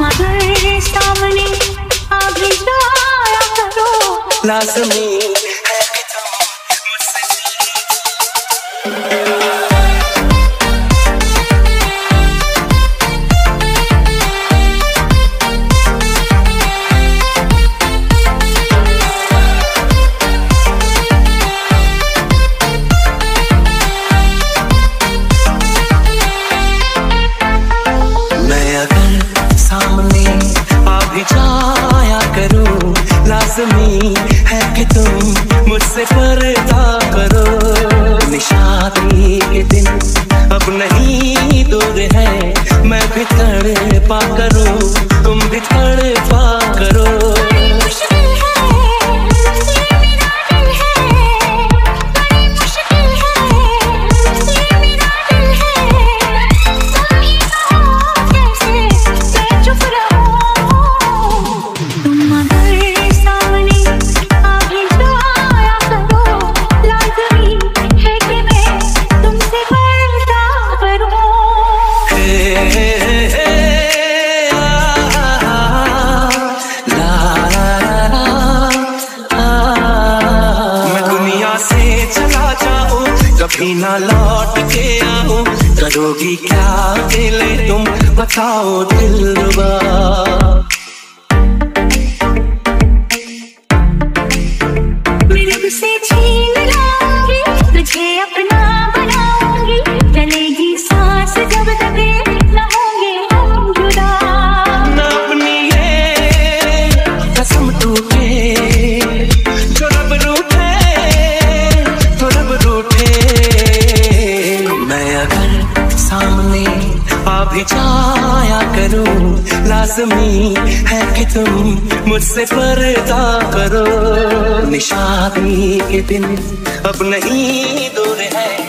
मधुर सामने अब जाया करो। लाजमी है कि तुम मुझसे है कि तुम मुझसे पर्दा करो। निशादी के दिन अब नहीं ना लौट के आओ। करोगी क्या अकेले तुम? बताओ दिल लाजमी है कि तुम मुझसे पर्दा करो निशानी के दिन अब नहीं दूर है।